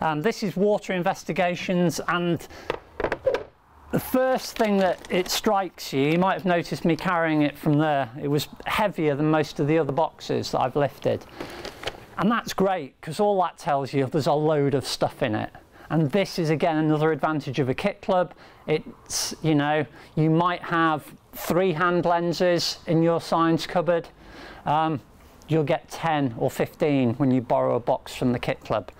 Um, this is water investigations and the first thing that it strikes you, you might have noticed me carrying it from there, it was heavier than most of the other boxes that I've lifted. And that's great because all that tells you there's a load of stuff in it. And this is again another advantage of a kit club. It's, you know, you might have three hand lenses in your science cupboard. Um, you'll get 10 or 15 when you borrow a box from the kit club.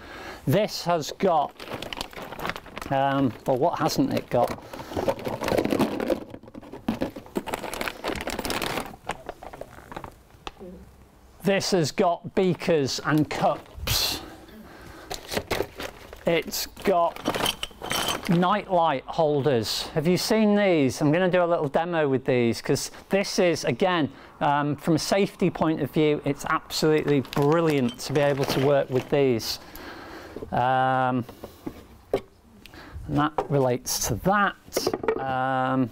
This has got, um, well what hasn't it got? This has got beakers and cups. It's got night light holders. Have you seen these? I'm going to do a little demo with these because this is, again, um, from a safety point of view, it's absolutely brilliant to be able to work with these. Um, and that relates to that. Um,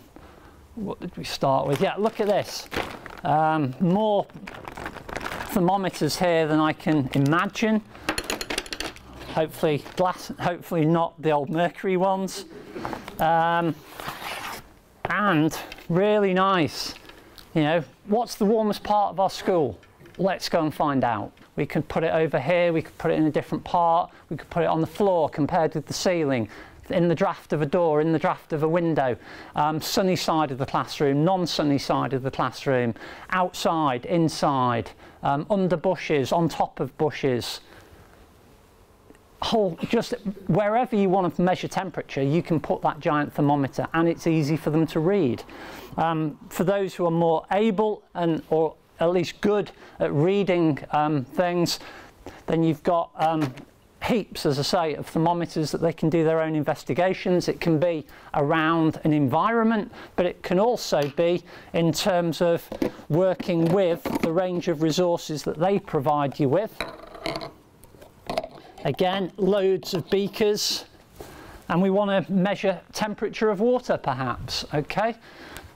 what did we start with? Yeah, look at this. Um, more thermometers here than I can imagine. Hopefully glass, hopefully not the old mercury ones. Um, and really nice. You know, what's the warmest part of our school? Let's go and find out. We could put it over here, we could put it in a different part, we could put it on the floor compared with the ceiling, in the draft of a door, in the draft of a window, um, sunny side of the classroom, non-sunny side of the classroom, outside, inside, um, under bushes, on top of bushes, whole, just wherever you want to measure temperature, you can put that giant thermometer and it's easy for them to read. Um, for those who are more able and or at least good at reading um, things, then you've got um, heaps, as I say, of thermometers that they can do their own investigations. It can be around an environment, but it can also be in terms of working with the range of resources that they provide you with. Again, loads of beakers, and we want to measure temperature of water perhaps, okay?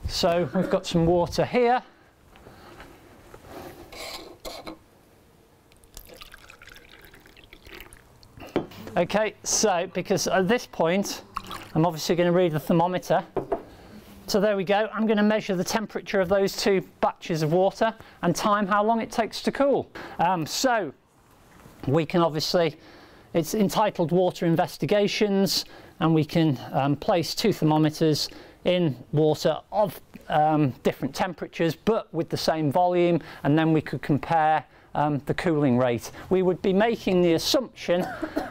So we've got some water here. Okay, so because at this point, I'm obviously going to read the thermometer. So there we go, I'm going to measure the temperature of those two batches of water and time how long it takes to cool. Um, so we can obviously, it's entitled Water Investigations and we can um, place two thermometers in water of um, different temperatures but with the same volume and then we could compare um, the cooling rate. We would be making the assumption,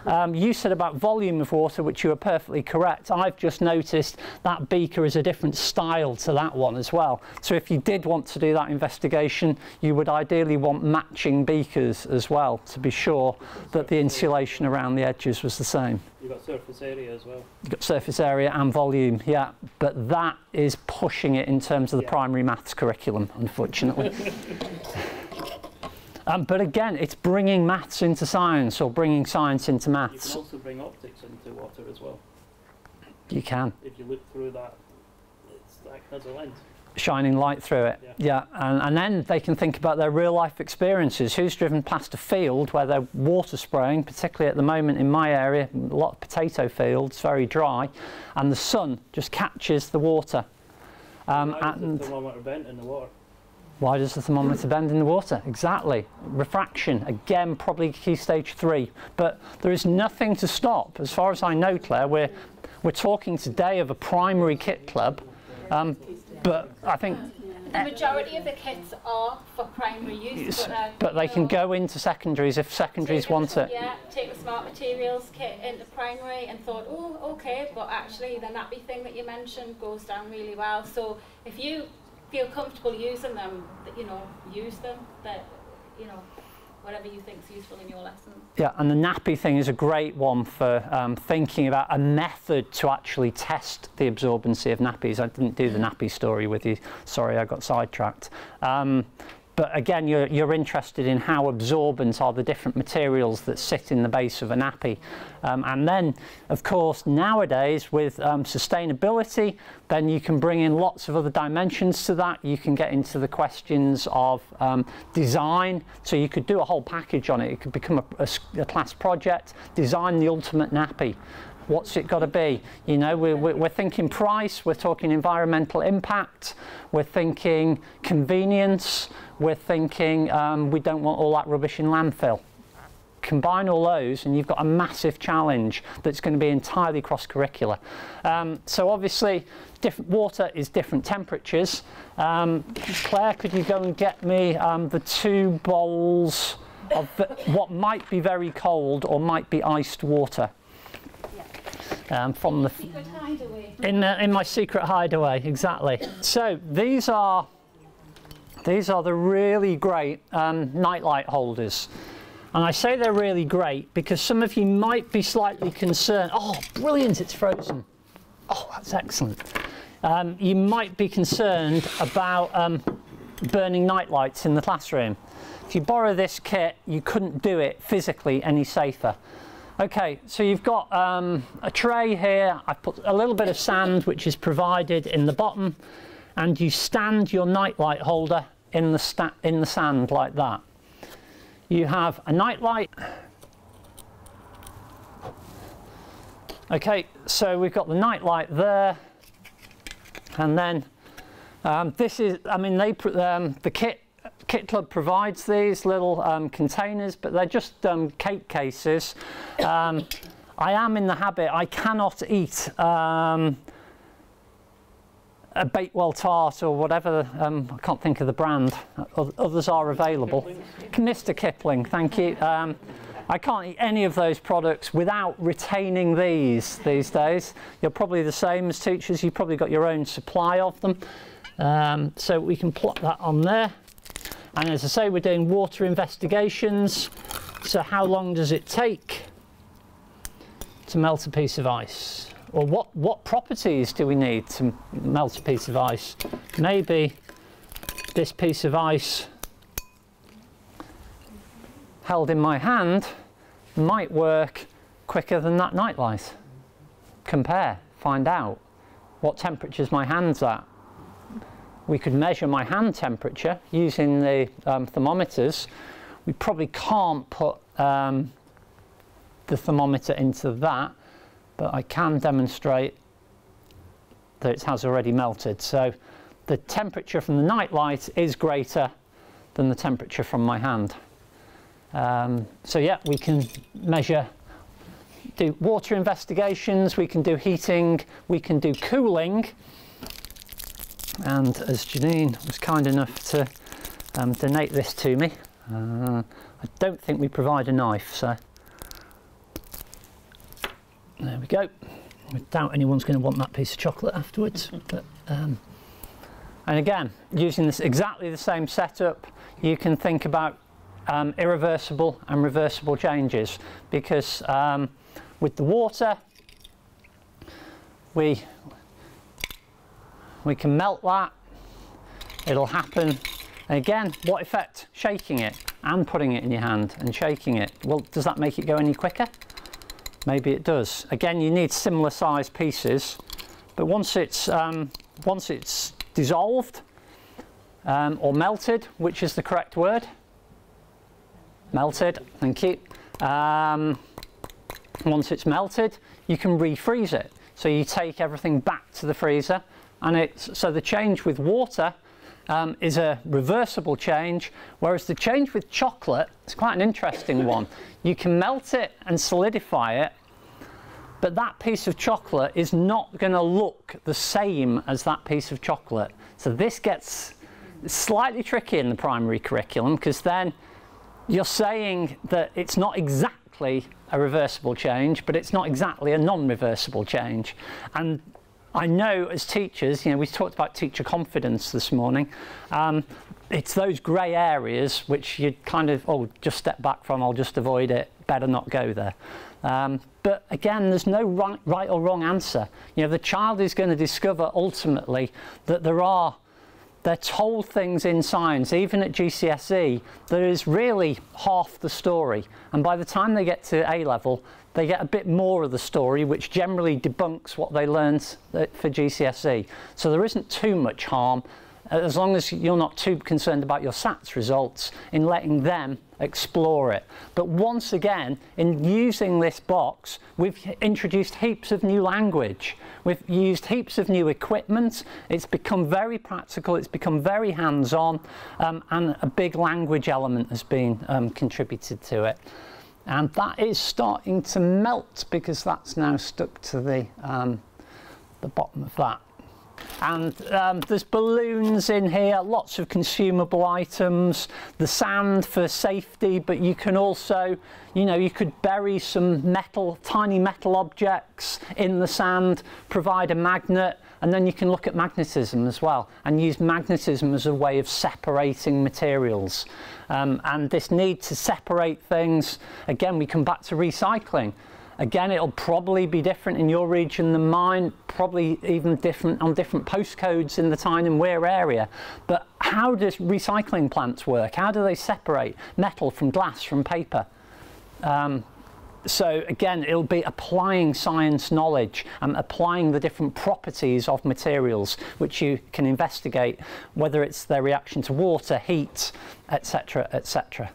um, you said about volume of water, which you are perfectly correct. I've just noticed that beaker is a different style to that one as well. So if you did want to do that investigation, you would ideally want matching beakers as well to be sure that the insulation around the edges was the same. You've got surface area as well. You've got surface area and volume, yeah. But that is pushing it in terms of the yeah. primary maths curriculum, unfortunately. Um, but again, it's bringing maths into science or bringing science into maths. You can also bring optics into water as well. You can. If you look through that, it's like there's a lens. Shining light through it, yeah. yeah. And, and then they can think about their real life experiences. Who's driven past a field where they're water spraying, particularly at the moment in my area, a lot of potato fields, very dry, and the sun just catches the water. Um, and the thermometer bent in the water? Why does the thermometer bend in the water? Exactly. Refraction, again, probably key stage three. But there is nothing to stop. As far as I know, Claire, we're, we're talking today of a primary kit club, um, but I think the majority of the kits are for primary use, but, uh, but they can go into secondaries if secondaries want it. Yeah, take the smart materials kit into primary and thought, oh, okay, but actually the nappy thing that you mentioned goes down really well. So if you feel comfortable using them, you know, use them, that, you know, whatever you think is useful in your lesson. Yeah, and the nappy thing is a great one for um, thinking about a method to actually test the absorbency of nappies. I didn't do the nappy story with you. Sorry, I got sidetracked. Um, but again, you're, you're interested in how absorbent are the different materials that sit in the base of a nappy. Um, and then, of course, nowadays with um, sustainability, then you can bring in lots of other dimensions to that. You can get into the questions of um, design. So you could do a whole package on it. It could become a, a, a class project, design the ultimate nappy what's it got to be? You know, we're, we're, thinking price, we're talking environmental impact, we're thinking convenience, we're thinking um, we don't want all that rubbish in landfill. Combine all those and you've got a massive challenge that's going to be entirely cross-curricular. Um, so obviously, different water is different temperatures. Um, Claire, could you go and get me um, the two bowls of what might be very cold or might be iced water? Um, from the. In, uh, in my secret hideaway, exactly. So these are these are the really great um, nightlight holders. And I say they're really great because some of you might be slightly concerned. Oh, brilliant, it's frozen. Oh, that's excellent. Um, you might be concerned about um, burning nightlights in the classroom. If you borrow this kit, you couldn't do it physically any safer. Okay, so you've got um, a tray here. I've put a little bit of sand which is provided in the bottom and you stand your nightlight holder in the, in the sand like that. You have a nightlight. Okay, so we've got the nightlight there and then um, this is, I mean, they, um, the kit Kit Club provides these little um, containers, but they're just um, cake cases. Um, I am in the habit, I cannot eat um, a Bakewell tart or whatever, um, I can't think of the brand, others are available. Kipling. Mr Kipling, thank you. Um, I can't eat any of those products without retaining these these days. You're probably the same as teachers, you've probably got your own supply of them. Um, so we can plot that on there. And as I say, we're doing water investigations. So how long does it take to melt a piece of ice? Or what, what properties do we need to melt a piece of ice? Maybe this piece of ice held in my hand might work quicker than that nightlight. Compare, find out what temperature's my hand's at we could measure my hand temperature using the um, thermometers. We probably can't put um, the thermometer into that, but I can demonstrate that it has already melted. So the temperature from the night light is greater than the temperature from my hand. Um, so yeah, we can measure, do water investigations, we can do heating, we can do cooling, and as Janine was kind enough to um, donate this to me, uh, I don't think we provide a knife, so there we go. I doubt anyone's going to want that piece of chocolate afterwards. But, um, and again, using this exactly the same setup, you can think about um, irreversible and reversible changes because um, with the water, we we can melt that. It'll happen. And again what effect? Shaking it and putting it in your hand and shaking it. Well does that make it go any quicker? Maybe it does. Again you need similar size pieces but once it's um, once it's dissolved um, or melted which is the correct word? Melted thank you. Um, once it's melted you can refreeze it. So you take everything back to the freezer and it's, so the change with water um, is a reversible change, whereas the change with chocolate is quite an interesting one. You can melt it and solidify it, but that piece of chocolate is not going to look the same as that piece of chocolate. So this gets slightly tricky in the primary curriculum because then you're saying that it's not exactly a reversible change, but it's not exactly a non-reversible change. And I know as teachers, you know, we talked about teacher confidence this morning. Um, it's those grey areas which you kind of, oh, just step back from, I'll just avoid it, better not go there. Um, but again, there's no right, right or wrong answer. You know, the child is going to discover ultimately that there are they're told things in science, even at GCSE, that is really half the story. And by the time they get to A level, they get a bit more of the story, which generally debunks what they learned uh, for GCSE. So there isn't too much harm, as long as you're not too concerned about your SATs results, in letting them explore it. But once again, in using this box, we've introduced heaps of new language. We've used heaps of new equipment. It's become very practical. It's become very hands-on, um, and a big language element has been um, contributed to it. And that is starting to melt because that's now stuck to the, um, the bottom of that. And um, there's balloons in here, lots of consumable items, the sand for safety, but you can also, you know, you could bury some metal, tiny metal objects in the sand, provide a magnet, and then you can look at magnetism as well and use magnetism as a way of separating materials. Um, and this need to separate things, again, we come back to recycling. Again, it'll probably be different in your region than mine, probably even different on different postcodes in the Tyne and Wear area. But how does recycling plants work? How do they separate metal from glass from paper? Um, so again, it'll be applying science knowledge and applying the different properties of materials which you can investigate, whether it's their reaction to water, heat, etc., etc.